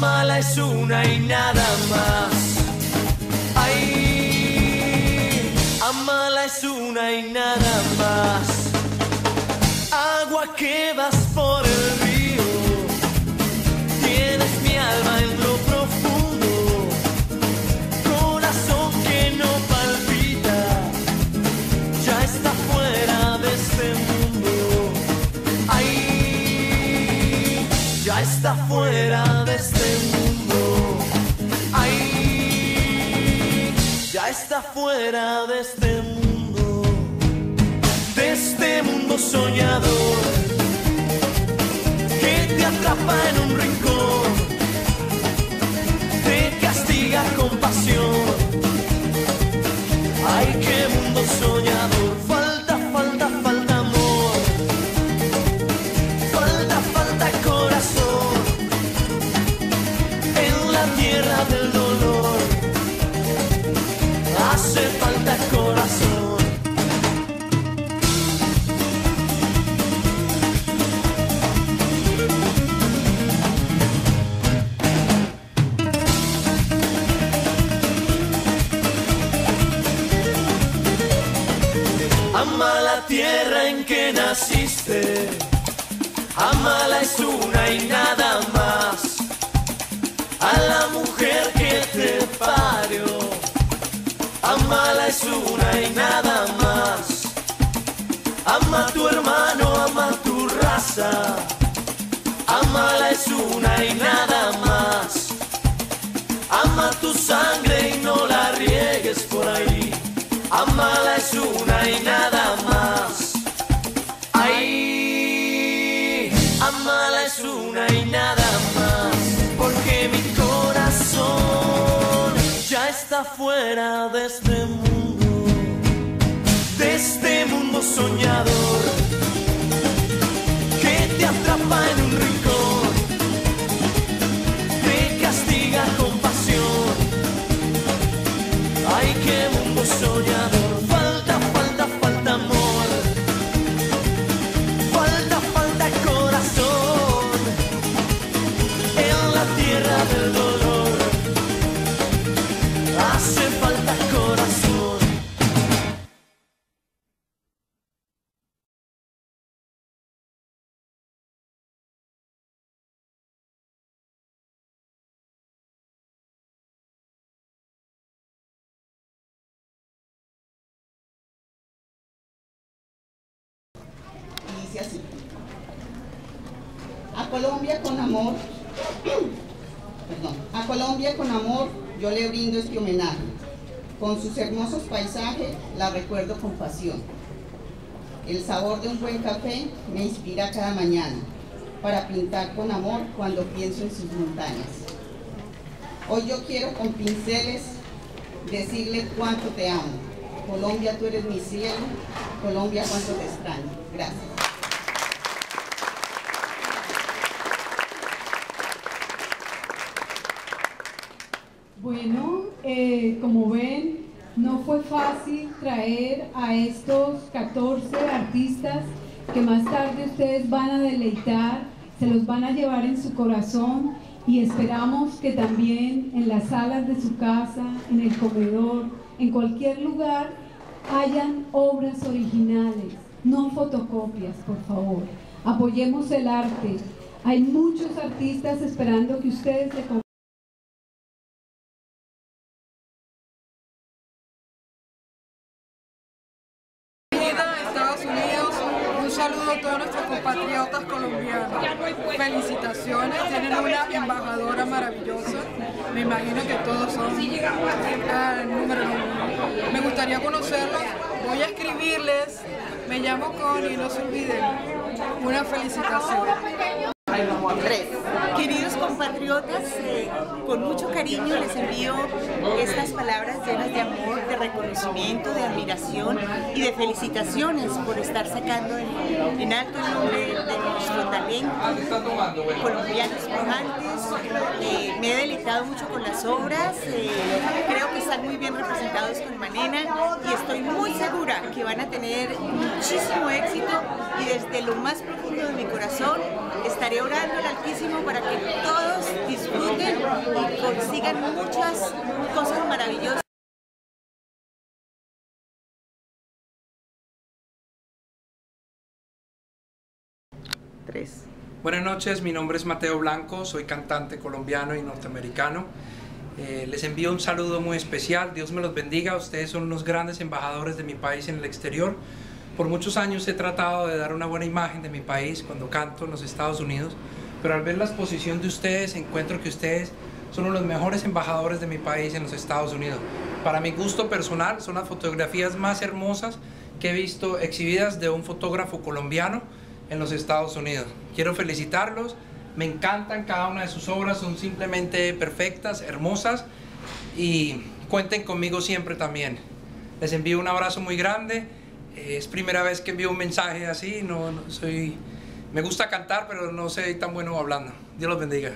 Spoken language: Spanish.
mala es una y nada más. Ay, amala es una y nada más. Agua que vas por está fuera de este mundo. Ay, ya está fuera de este mundo. De este mundo soñador que te atrapa en un rincón. Te castiga con pasión. Ama la tierra en que naciste. Amala es una y nada más. A la mujer que te parió. Amala es una y nada más. Ama tu hermano, ama tu raza. Amala es una y nada más. Ama tu sangre está fuera de este mundo. De este mundo soñador que te atrapa en un Colombia con amor, perdón, a Colombia con amor yo le brindo este homenaje. Con sus hermosos paisajes la recuerdo con pasión. El sabor de un buen café me inspira cada mañana para pintar con amor cuando pienso en sus montañas. Hoy yo quiero con pinceles decirle cuánto te amo. Colombia, tú eres mi cielo. Colombia, cuánto te extraño. Gracias. Bueno, eh, como ven, no fue fácil traer a estos 14 artistas que más tarde ustedes van a deleitar, se los van a llevar en su corazón y esperamos que también en las salas de su casa, en el comedor, en cualquier lugar, hayan obras originales, no fotocopias, por favor. Apoyemos el arte. Hay muchos artistas esperando que ustedes le a todos nuestros compatriotas colombianos. Felicitaciones, tienen una embajadora maravillosa. Me imagino que todos son ah, número uno. Me gustaría conocerlos. Voy a escribirles. Me llamo Connie, no se olviden. Una felicitación. Queridos compatriotas, eh, con mucho cariño les envío estas palabras llenas de amor, de reconocimiento, de admiración y de felicitaciones por estar sacando en, alto el nombre de nuestro talento, colombianos pujantes. Me he deleitado mucho con las obras, eh, creo que están muy bien representados con Manena y estoy muy segura que van a tener muchísimo éxito y desde lo más profundo de mi corazón estaré vibrando al altísimo para que todos disfruten y consigan muchas cosas maravillosas. Tres. Buenas noches, mi nombre es Mateo Blanco, soy cantante colombiano y norteamericano. Eh, les envío un saludo muy especial, Dios me los bendiga, ustedes son los grandes embajadores de mi país en el exterior. Por muchos años he tratado de dar una buena imagen de mi país cuando canto en los Estados Unidos, pero al ver la exposición de ustedes encuentro que ustedes son los mejores embajadores de mi país en los Estados Unidos. Para mi gusto personal son las fotografías más hermosas que he visto exhibidas de un fotógrafo colombiano en los Estados Unidos. Quiero felicitarlos, me encantan cada una de sus obras, son simplemente perfectas, hermosas y cuenten conmigo siempre también. Les envío un abrazo muy grande, es primera vez que envío un mensaje así, no, no soy, me gusta cantar pero no soy tan bueno hablando. Dios los bendiga.